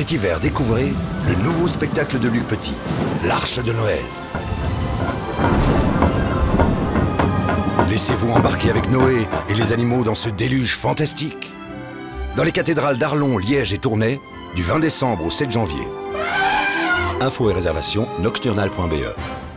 Cet hiver, découvrez le nouveau spectacle de Luc Petit, l'Arche de Noël. Laissez-vous embarquer avec Noé et les animaux dans ce déluge fantastique. Dans les cathédrales d'Arlon, Liège et Tournai, du 20 décembre au 7 janvier. Infos et réservations nocturnal.be